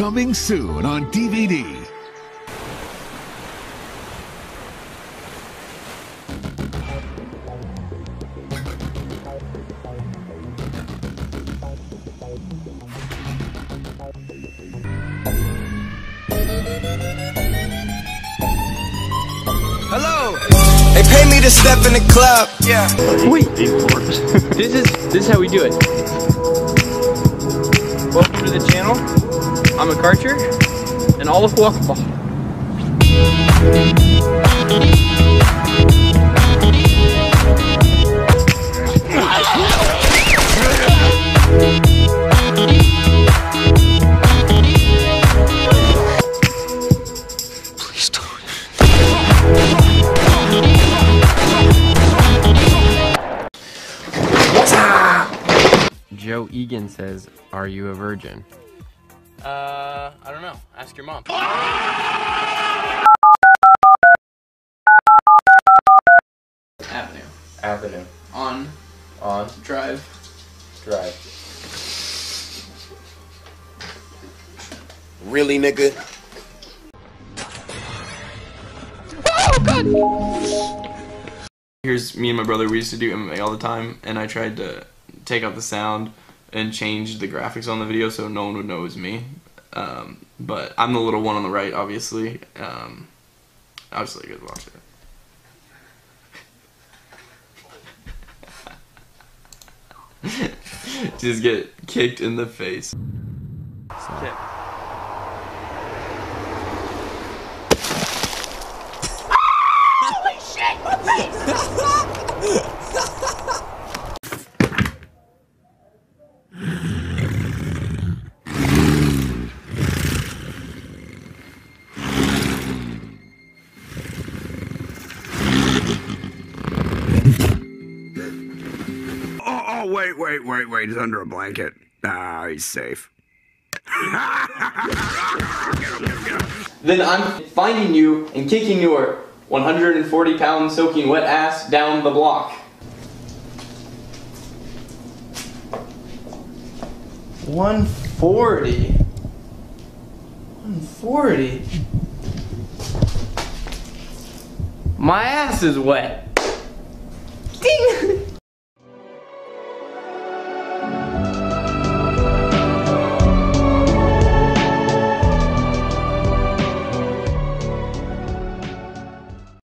Coming soon on DVD. Hello. They pay me to step in the club. Yeah. Wait, this is this is how we do it. Welcome to the channel. I'm Akarcher, and all of Akbar. Please don't. Joe Egan says, "Are you a virgin?" Uh, I don't know. Ask your mom. Avenue. Avenue. On. On. Drive. Drive. Really, nigga? Oh, God! Here's me and my brother. We used to do MMA all the time, and I tried to take out the sound and change the graphics on the video so no one would know it was me. Um, but I'm the little one on the right, obviously. Um, obviously, you guys watch it. Just get kicked in the face. Wait, wait, wait, wait. He's under a blanket. Ah, he's safe. Then I'm finding you and kicking your 140 pound soaking wet ass down the block. One forty. One forty. My ass is wet.